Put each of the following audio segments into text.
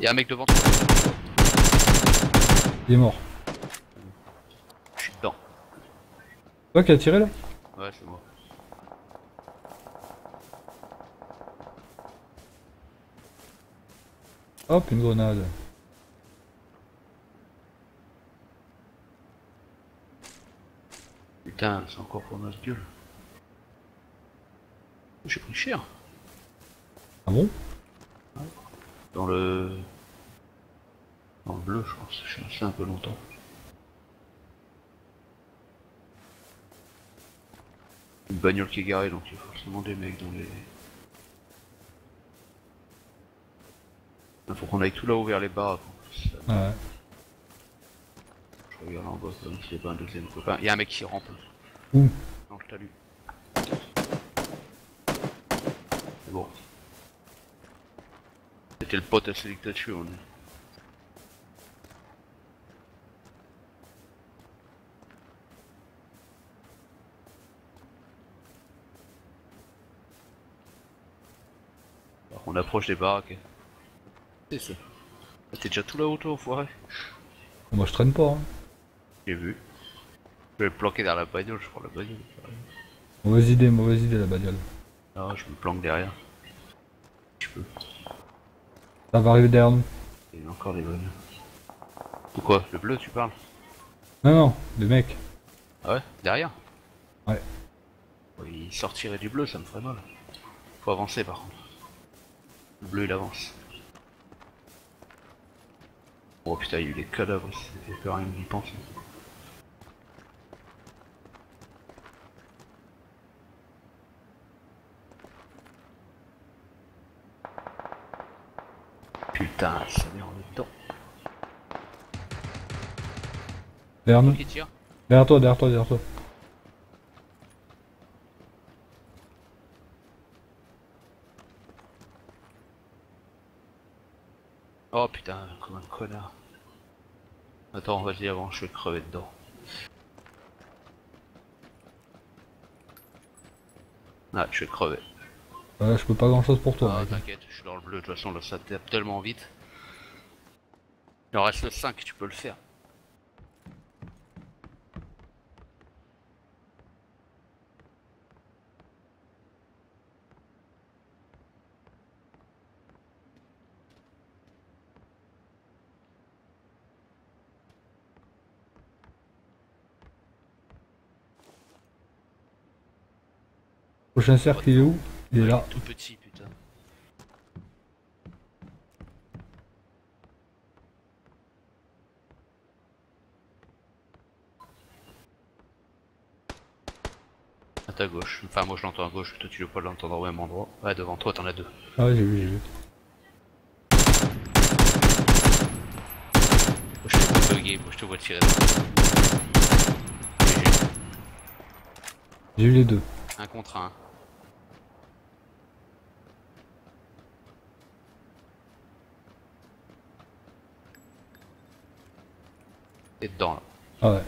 Y'a un mec devant toi. Il est mort. Je suis dedans. Toi qui as tiré là Ouais, c'est moi. Hop, une grenade. Putain, c'est encore pour notre gueule. J'ai pris cher. Ah bon Dans le... Dans le bleu, je pense. Je suis resté un peu longtemps. Une bagnole qui est garée, donc il y a forcément des mecs dans les... Il faut qu'on aille tout là-haut vers les plus. Ouais. Je regarde en bas comme s'il n'y pas un deuxième copain. Il y a un mec qui rampe. Où? Dans le talus. C'est bon. C'était le pote On approche des baraques. C'est ça. Ah, T'es déjà tout là-haut, toi, enfoiré Moi je traîne pas. Hein. J'ai vu. Je vais me planquer derrière la bagnole, je prends la bagnole. Mauvaise idée, mauvaise idée la bagnole. Ah, je me planque derrière. Je peux. Ça va arriver derrière nous. Il y a encore des bagnoles. Ou quoi Le bleu, tu parles Non, non, le mec. Ah ouais Derrière Ouais. Il sortirait du bleu, ça me ferait mal. Faut avancer par contre. Le bleu il avance. Oh putain, il y a eu des cadavres fait peur rien d'y penser. Putain, ça met en dedans. Derrière nous. Derrière toi, derrière toi, derrière toi. Oh putain, comme un connard. Attends, vas-y avant, je vais crever dedans. Ah, je vais crever. Ouais, je peux pas grand chose pour toi. Ah, t'inquiète, je suis dans le bleu, de toute façon là ça tape tellement vite. Il en reste 5, tu peux le faire. Prochain cercle, il est où? Il est là. Tout petit, putain. À ta gauche. Enfin, moi je l'entends à gauche, toi tu veux pas l'entendre au même endroit. Ouais, devant toi t'en as deux. Ah ouais, j'ai vu, j'ai vu. Moi je te vois bugger, moi je te vois tirer. J'ai eu les deux. Un contre un. T'es dedans là. Ah ouais.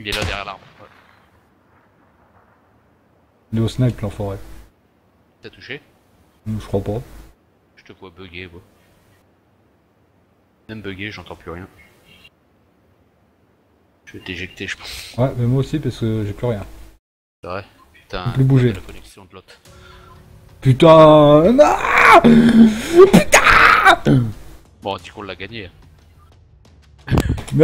Il est là derrière l'arbre. Ouais. Il est au snipe l'enfoiré. T'as touché? Je crois pas. Je te vois bugger, moi. Même bugger, j'entends plus rien. Je vais t'éjecter, je pense. Ouais, mais moi aussi parce que j'ai plus rien. C'est vrai? Putain, plus bouger. la connexion de l'autre. Putain Non Putain Bon, Tico l'a gagné.